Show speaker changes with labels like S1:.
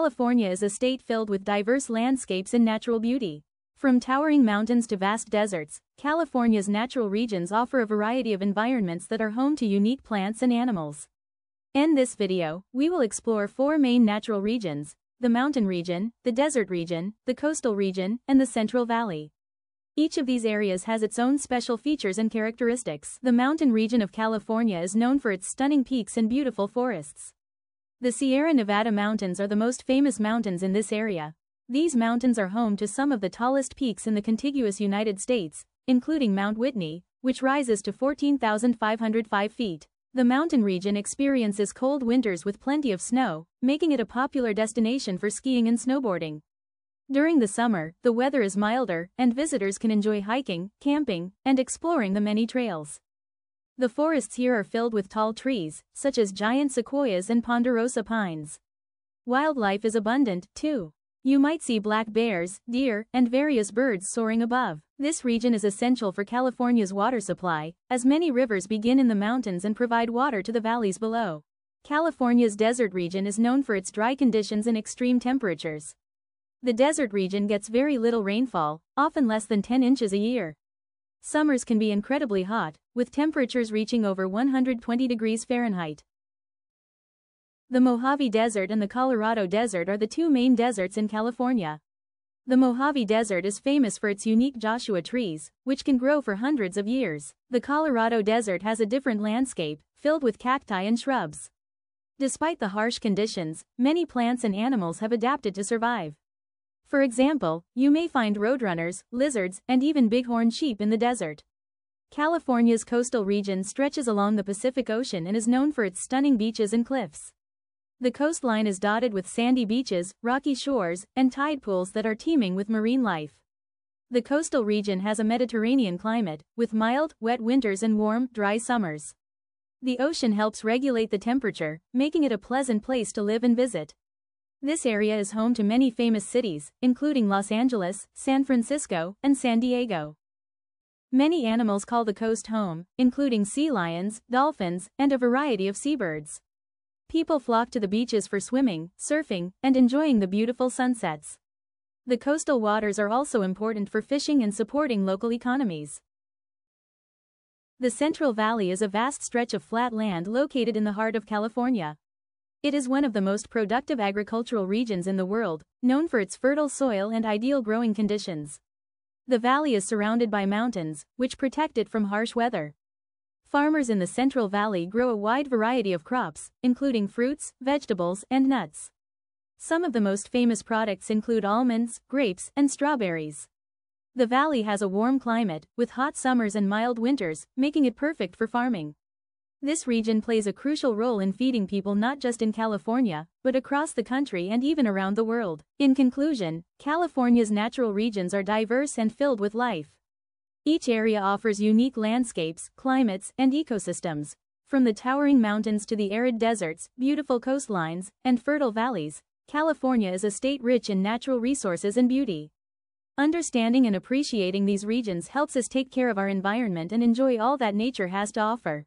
S1: California is a state filled with diverse landscapes and natural beauty. From towering mountains to vast deserts, California's natural regions offer a variety of environments that are home to unique plants and animals. In this video, we will explore four main natural regions, the mountain region, the desert region, the coastal region, and the Central Valley. Each of these areas has its own special features and characteristics. The mountain region of California is known for its stunning peaks and beautiful forests. The Sierra Nevada Mountains are the most famous mountains in this area. These mountains are home to some of the tallest peaks in the contiguous United States, including Mount Whitney, which rises to 14,505 feet. The mountain region experiences cold winters with plenty of snow, making it a popular destination for skiing and snowboarding. During the summer, the weather is milder, and visitors can enjoy hiking, camping, and exploring the many trails. The forests here are filled with tall trees, such as giant sequoias and ponderosa pines. Wildlife is abundant, too. You might see black bears, deer, and various birds soaring above. This region is essential for California's water supply, as many rivers begin in the mountains and provide water to the valleys below. California's desert region is known for its dry conditions and extreme temperatures. The desert region gets very little rainfall, often less than 10 inches a year. Summers can be incredibly hot, with temperatures reaching over 120 degrees Fahrenheit. The Mojave Desert and the Colorado Desert are the two main deserts in California. The Mojave Desert is famous for its unique Joshua trees, which can grow for hundreds of years. The Colorado Desert has a different landscape, filled with cacti and shrubs. Despite the harsh conditions, many plants and animals have adapted to survive. For example, you may find roadrunners, lizards, and even bighorn sheep in the desert. California's coastal region stretches along the Pacific Ocean and is known for its stunning beaches and cliffs. The coastline is dotted with sandy beaches, rocky shores, and tide pools that are teeming with marine life. The coastal region has a Mediterranean climate, with mild, wet winters and warm, dry summers. The ocean helps regulate the temperature, making it a pleasant place to live and visit. This area is home to many famous cities, including Los Angeles, San Francisco, and San Diego. Many animals call the coast home, including sea lions, dolphins, and a variety of seabirds. People flock to the beaches for swimming, surfing, and enjoying the beautiful sunsets. The coastal waters are also important for fishing and supporting local economies. The Central Valley is a vast stretch of flat land located in the heart of California. It is one of the most productive agricultural regions in the world, known for its fertile soil and ideal growing conditions. The valley is surrounded by mountains, which protect it from harsh weather. Farmers in the Central Valley grow a wide variety of crops, including fruits, vegetables, and nuts. Some of the most famous products include almonds, grapes, and strawberries. The valley has a warm climate, with hot summers and mild winters, making it perfect for farming. This region plays a crucial role in feeding people not just in California, but across the country and even around the world. In conclusion, California's natural regions are diverse and filled with life. Each area offers unique landscapes, climates, and ecosystems. From the towering mountains to the arid deserts, beautiful coastlines, and fertile valleys, California is a state rich in natural resources and beauty. Understanding and appreciating these regions helps us take care of our environment and enjoy all that nature has to offer.